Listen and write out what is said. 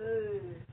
嗯。